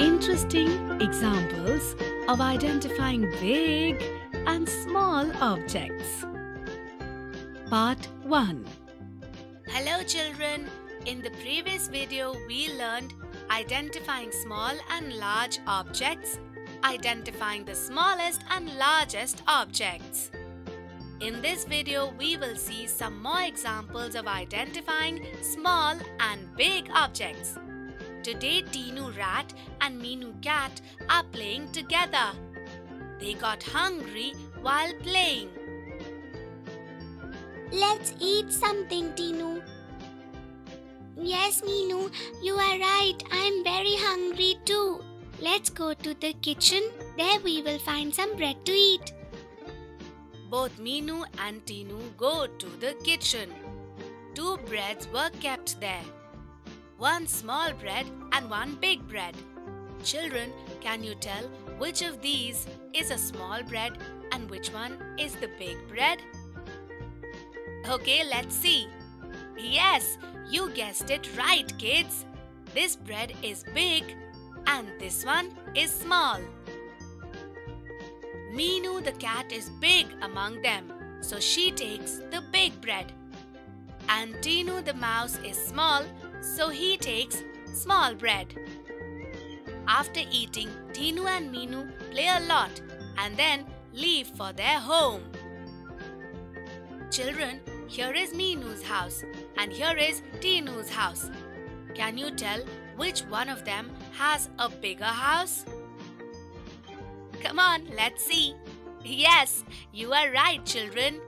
Interesting examples of identifying big and small objects. Part 1 Hello children, in the previous video we learned identifying small and large objects, identifying the smallest and largest objects. In this video we will see some more examples of identifying small and big objects. Today Tinu rat and Minu cat are playing together. They got hungry while playing. Let's eat something, Tinu. Yes, Minu, you are right. I'm very hungry too. Let's go to the kitchen. There we will find some bread to eat. Both Minu and Tinu go to the kitchen. Two breads were kept there. One small bread and one big bread. Children, can you tell which of these is a small bread and which one is the big bread? Okay, let's see. Yes, you guessed it right, kids. This bread is big and this one is small. Minu the cat is big among them, so she takes the big bread. And Tinu the mouse is small, so he takes small bread. After eating, Tinu and Minu play a lot and then leave for their home. Children, here is Minu's house and here is Tinu's house. Can you tell which one of them has a bigger house? Come on, let's see. Yes, you are right, children.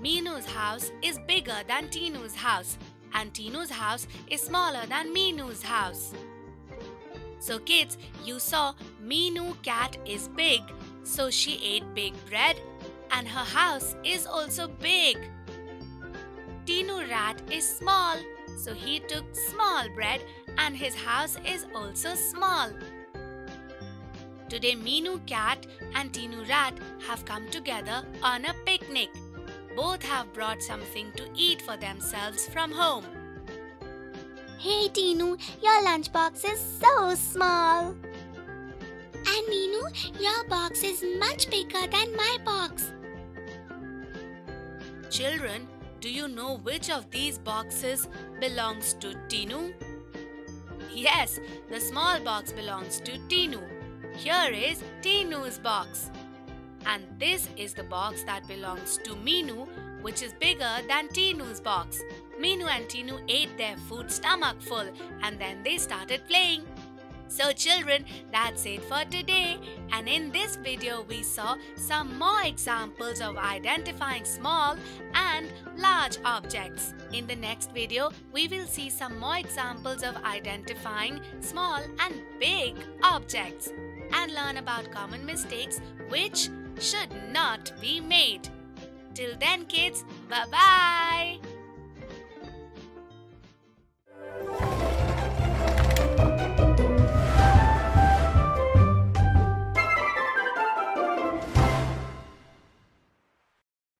Minu's house is bigger than Tinu's house and Tinu's house is smaller than Minu's house. So kids, you saw Minu cat is big, so she ate big bread and her house is also big. Tinu rat is small, so he took small bread and his house is also small. Today Minu cat and Tinu rat have come together on a picnic. Both have brought something to eat for themselves from home. Hey, Tinu, your lunchbox is so small. And Minu, your box is much bigger than my box. Children, do you know which of these boxes belongs to Tinu? Yes, the small box belongs to Tinu. Here is Tinu's box. And this is the box that belongs to Minu, which is bigger than Tinu's box. Minu and Tinu ate their food stomach full and then they started playing. So children, that's it for today. And in this video, we saw some more examples of identifying small and large objects. In the next video, we will see some more examples of identifying small and big objects and learn about common mistakes which should not be made. Till then kids, bye-bye!